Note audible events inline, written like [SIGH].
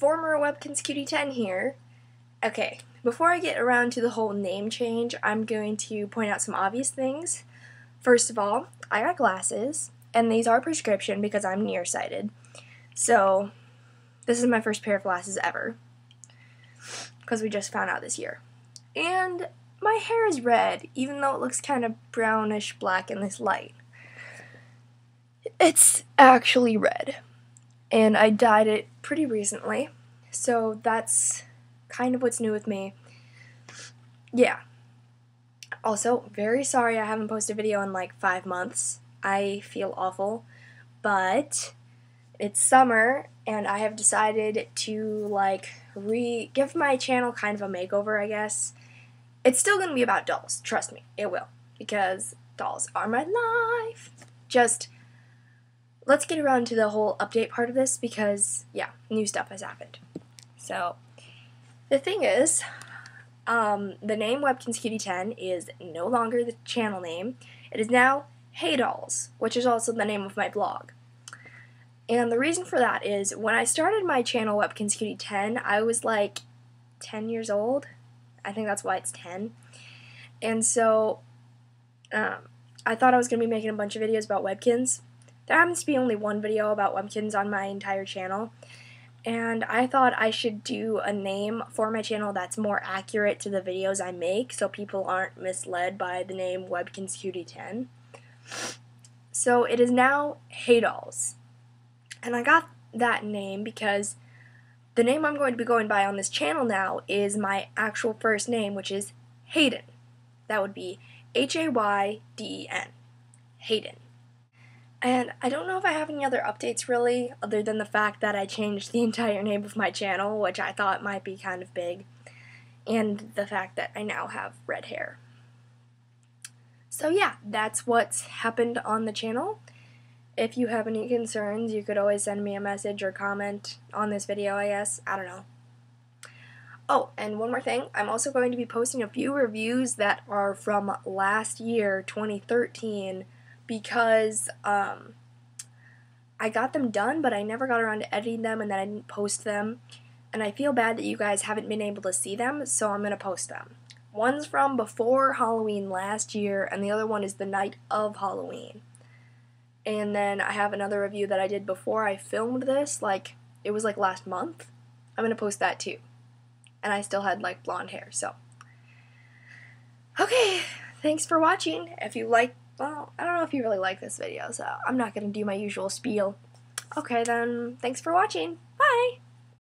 Webkinz Cutie 10 here. Okay, before I get around to the whole name change, I'm going to point out some obvious things. First of all, I got glasses, and these are prescription because I'm nearsighted. So, this is my first pair of glasses ever. Because we just found out this year. And my hair is red, even though it looks kind of brownish black in this light. It's actually red. And I dyed it pretty recently. So that's kind of what's new with me. Yeah. Also, very sorry I haven't posted a video in like five months. I feel awful. But it's summer and I have decided to like re give my channel kind of a makeover, I guess. It's still going to be about dolls, trust me, it will, because dolls are my life. Just let's get around to the whole update part of this because yeah, new stuff has happened. So the thing is, um, the name Webkinz Cutie 10 is no longer the channel name. It is now Haydolls, which is also the name of my blog. And the reason for that is when I started my channel Webkinz Cutie 10, I was like 10 years old. I think that's why it's 10. And so um, I thought I was going to be making a bunch of videos about Webkinz. There happens to be only one video about Webkinz on my entire channel. And I thought I should do a name for my channel that's more accurate to the videos I make so people aren't misled by the name Webkinz Cutie 10. So it is now Haydolls. And I got that name because the name I'm going to be going by on this channel now is my actual first name, which is Hayden. That would be H A Y D E N. Hayden. And I don't know if I have any other updates really, other than the fact that I changed the [LAUGHS] entire name of my channel, which I thought might be kind of big, and the fact that I now have red hair. So yeah, that's what's happened on the channel. If you have any concerns, you could always send me a message or comment on this video, I guess. I don't know. Oh, and one more thing. I'm also going to be posting a few reviews that are from last year, 2013, because um, I got them done, but I never got around to editing them and then I didn't post them. And I feel bad that you guys haven't been able to see them, so I'm going to post them. One's from before Halloween last year, and the other one is the night of Halloween. And then I have another review that I did before I filmed this, like, it was like last month. I'm going to post that too. And I still had like blonde hair, so. Okay, thanks for watching. If you like, well, I don't know if you really like this video, so I'm not going to do my usual spiel. Okay then, thanks for watching. Bye!